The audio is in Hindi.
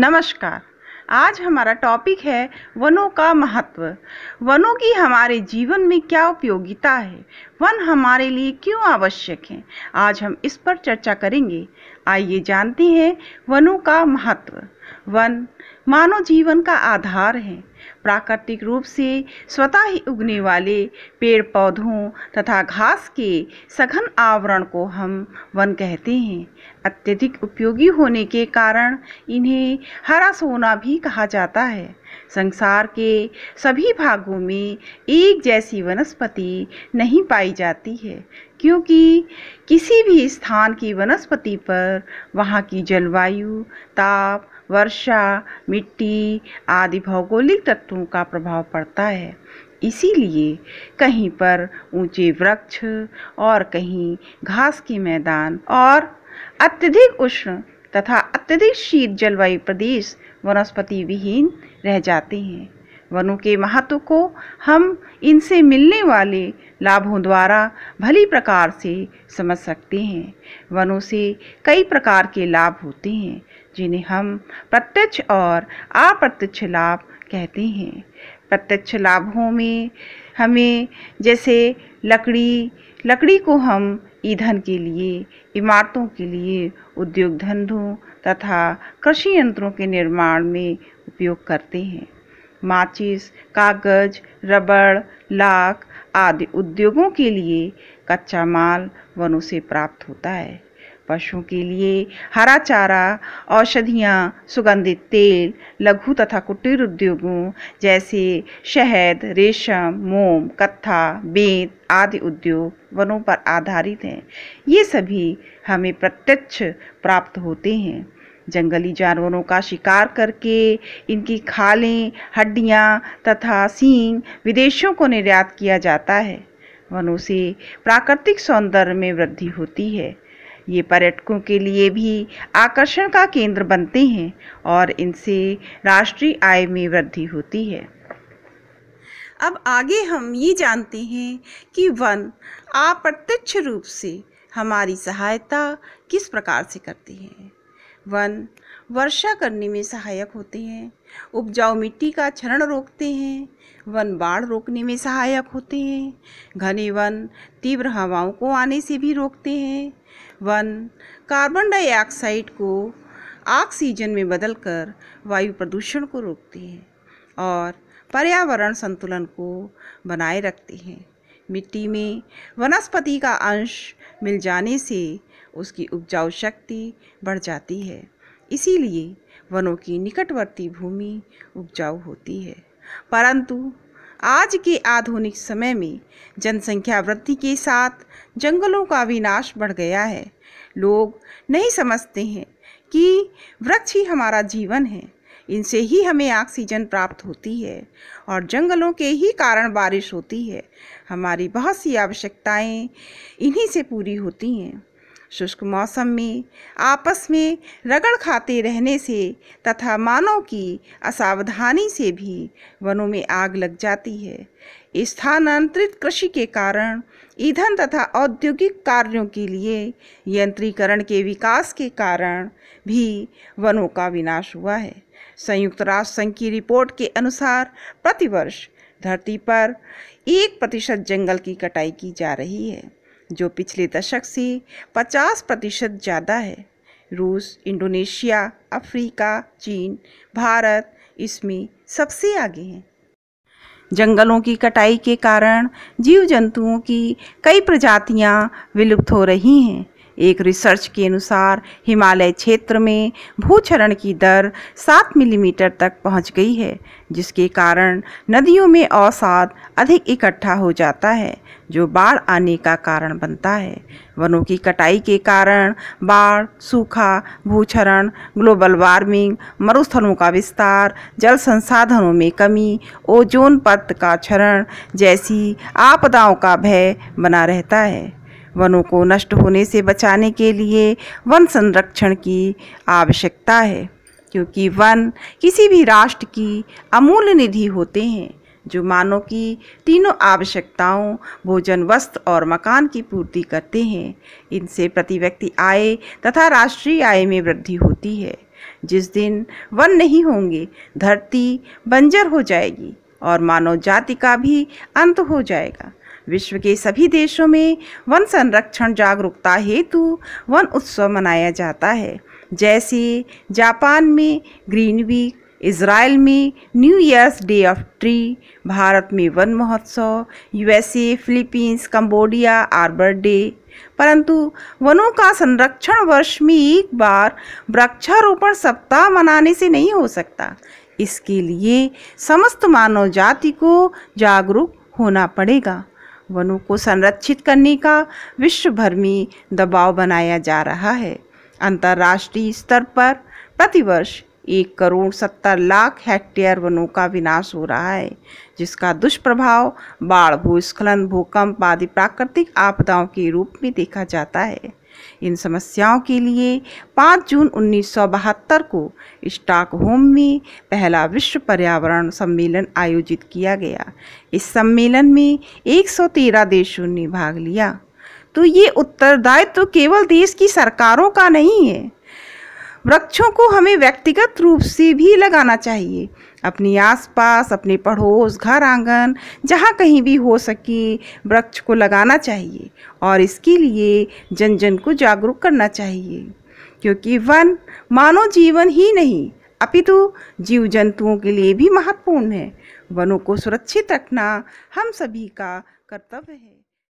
नमस्कार। आज हमारा टॉपिक है वनों का महत्व। वनों की हमारे जीवन में क्या उपयोगिता है? वन हमारे लिए क्यों आवश्यक है? आज हम इस पर चर्चा करेंगे। आइए जानते हैं वनों का महत्व। वन मानव जीवन का आधार है। प्राकृतिक रूप से स्वतः ही उगने वाले पेड़ पौधों तथा घास के सघन आवरण को हम वन कहते हैं। अत्यधिक उपयोगी होने के कारण इन्हें हरा सोना भी कहा जाता है। संसार के सभी भागों में एक जैसी वनस्पति नहीं पाई जाती है। क्योंकि किसी भी स्थान की वनस्पति पर वहाँ की जलवायु, ताप, वर्षा, मिट्टी आदि भौगोलिक तत्वों का प्रभाव पड़ता है। इसीलिए कहीं पर ऊँचे वृक्ष और कहीं घास के मैदान और अत्यधिक उष्ण तथा अत्यधिक शीत जलवायु प्रदेश वनस्पति विहीन रह जाते हैं। वनों के महत्व को हम इनसे मिलने वाले लाभों द्वारा भली प्रकार से समझ सकते हैं। वनों से कई प्रकार के लाभ होते हैं, जिन्हें हम प्रत्यक्ष और अप्रत्यक्ष लाभ कहते हैं। प्रत्यक्ष लाभों में हमें जैसे लकड़ी लकड़ी को हम ईंधन के लिए, इमारतों के लिए, उद्योग धंधों तथा कृषि यंत्रों के निर्माण में उपयोग करते हैं। माचिस, कागज़, रबड़, लाख आदि उद्योगों के लिए कच्चा माल वनों से प्राप्त होता है। पशुओं के लिए हरा चारा, औषधियाँ, सुगंधित तेल, लघु तथा कुटीर उद्योगों जैसे शहद, रेशम, मोम, कत्था, बेंत आदि उद्योग वनों पर आधारित हैं। ये सभी हमें प्रत्यक्ष प्राप्त होते हैं। जंगली जानवरों का शिकार करके इनकी खालें, हड्डियाँ तथा सींग विदेशों को निर्यात किया जाता है। वनों से प्राकृतिक सौंदर्य में वृद्धि होती है। ये पर्यटकों के लिए भी आकर्षण का केंद्र बनते हैं और इनसे राष्ट्रीय आय में वृद्धि होती है। अब आगे हम ये जानते हैं कि वन अप्रत्यक्ष रूप से हमारी सहायता किस प्रकार से करते हैं। वन, वर्षा करने में सहायक होते हैं। उपजाऊ मिट्टी का क्षरण रोकते हैं। वन, बाढ़ रोकने में सहायक होते हैं। घने वन, तीव्र हवाओं को आने से भी रोकते हैं। वन, कार्बन डाइऑक्साइड को ऑक्सीजन में बदलकर वायु प्रदूषण को रोकते हैं और पर्यावरण संतुलन को बनाए रखते हैं। मिट्टी में वनस्पति का अंश मिल जाने से उसकी उपजाऊ शक्ति बढ़ जाती है। इसीलिए वनों की निकटवर्ती भूमि उपजाऊ होती है। परंतु आज के आधुनिक समय में जनसंख्या वृद्धि के साथ जंगलों का विनाश बढ़ गया है। लोग नहीं समझते हैं कि वृक्ष ही हमारा जीवन है। इनसे ही हमें ऑक्सीजन प्राप्त होती है और जंगलों के ही कारण बारिश होती है। हमारी बहुत सी आवश्यकताएँ इन्हीं से पूरी होती हैं। शुष्क मौसम में, आपस में रगड़ खाते रहने से तथा मानव की असावधानी से भी वनों में आग लग जाती है। स्थानांतरित कृषि के कारण ईंधन तथा औद्योगिक कार्यों के लिए यंत्रीकरण के विकास के कारण भी वनों का विनाश हुआ है। संयुक्त राष्ट्र संघ की रिपोर्ट के अनुसार प्रतिवर्ष धरती पर एक प्रतिशत जंगल की कटाई की जा रही है, जो पिछले दशक से 50 प्रतिशत ज़्यादा है। रूस, इंडोनेशिया, अफ्रीका, चीन, भारत इसमें सबसे आगे हैं। जंगलों की कटाई के कारण जीव जंतुओं की कई प्रजातियाँ विलुप्त हो रही हैं। एक रिसर्च के अनुसार हिमालय क्षेत्र में भूचरण की दर सात मिलीमीटर तक पहुँच गई है, जिसके कारण नदियों में अवसाद अधिक इकट्ठा हो जाता है, जो बाढ़ आने का कारण बनता है। वनों की कटाई के कारण बाढ़, सूखा, भूचरण, ग्लोबल वार्मिंग, मरुस्थलों का विस्तार, जल संसाधनों में कमी, ओजोन परत का क्षरण जैसी आपदाओं का भय बना रहता है। वनों को नष्ट होने से बचाने के लिए वन संरक्षण की आवश्यकता है, क्योंकि वन किसी भी राष्ट्र की अमूल्य निधि होते हैं, जो मानव की तीनों आवश्यकताओं, भोजन, वस्त्र और मकान की पूर्ति करते हैं। इनसे प्रति व्यक्ति आय तथा राष्ट्रीय आय में वृद्धि होती है। जिस दिन वन नहीं होंगे, धरती बंजर हो जाएगी और मानव जाति का भी अंत हो जाएगा। विश्व के सभी देशों में वन संरक्षण जागरूकता हेतु वन उत्सव मनाया जाता है। जैसे जापान में ग्रीन वीक इसराइल में New Year's Day of tree, Bharat में Van Mahotsav, USA, Philippines, Cambodia, Arbor Day. परंतु वनों का संरक्षण वर्ष में एक बार वृक्षारोपण सप्ताह मनाने से नहीं हो सकता। इसके लिए समस्त मानव जाति को जागरूक होना पड़ेगा। वनों को संरक्षित करने का विश्व भर में दबाव बनाया जा रहा है। अंतर्राष्ट्रीय स्तर पर प्रतिवर्ष एक करोड़ सत्तर लाख हेक्टेयर वनों का विनाश हो रहा है, जिसका दुष्प्रभाव बाढ़, भूस्खलन, भूकंप आदि प्राकृतिक आपदाओं के रूप में देखा जाता है। इन समस्याओं के लिए 5 जून उन्नीस सौ बहत्तर को स्टॉकहोम में पहला विश्व पर्यावरण सम्मेलन आयोजित किया गया। इस सम्मेलन में 113 देशों ने भाग लिया। तो ये उत्तरदायित्व तो केवल देश की सरकारों का नहीं है वृक्षों को हमें व्यक्तिगत रूप से भी लगाना चाहिए। अपने आसपास, अपने पड़ोस, घर आँगन, जहाँ कहीं भी हो सके, वृक्ष को लगाना चाहिए और इसके लिए जन जन को जागरूक करना चाहिए। क्योंकि वन मानव जीवन ही नहीं, अपितु जीव जंतुओं के लिए भी महत्वपूर्ण है। वनों को सुरक्षित रखना हम सभी का कर्तव्य है।